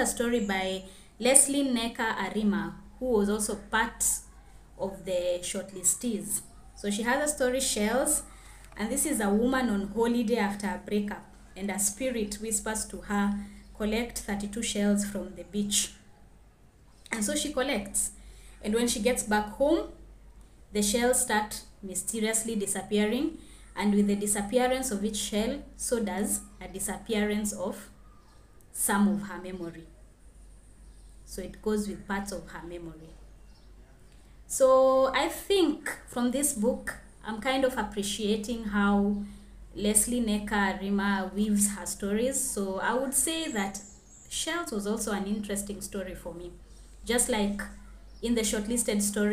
a story by Lesley Nneka Arimah, who was also part of the shortlistees. So she has a story, Shells, and this is a woman on holiday after a breakup, and a spirit whispers to her, collect 32 shells from the beach. And so she collects. And when she gets back home, the shells start mysteriously disappearing. And with the disappearance of each shell, so does a disappearance of some of her memory. So it goes with parts of her memory. So I think from this book, I'm kind of appreciating how Lesley Nneka Arimah weaves her stories. So I would say that Shells was also an interesting story for me. Just like in the shortlisted story,